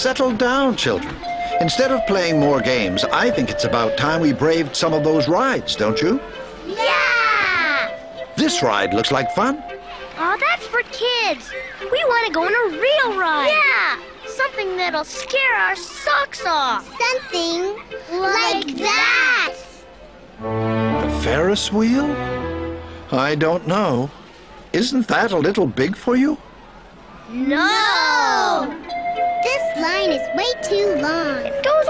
Settle down, children. Instead of playing more games, I think it's about time we braved some of those rides, don't you? Yeah! This ride looks like fun. Oh, that's for kids. We want to go on a real ride. Yeah! Something that'll scare our socks off. Something like that. A Ferris wheel? I don't know. Isn't that a little big for you? No! This line is way too long. It goes on forever.